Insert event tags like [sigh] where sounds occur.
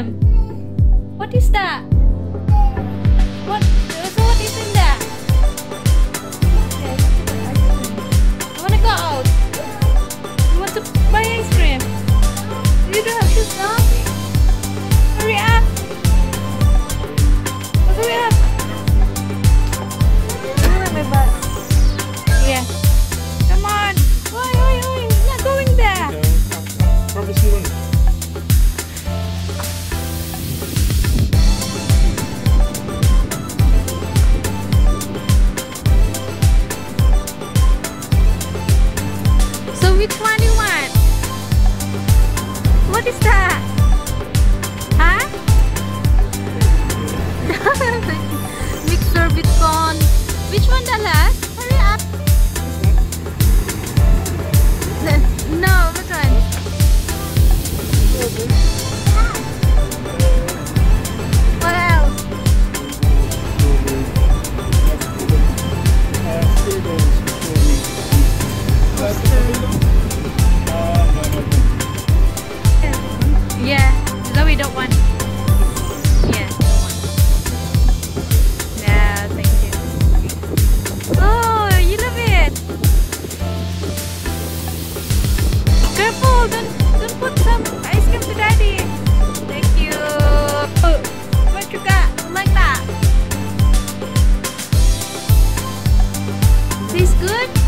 What is that? Which one you want? What is that? Huh? [laughs] Mixer with corn. Which one, Dala? good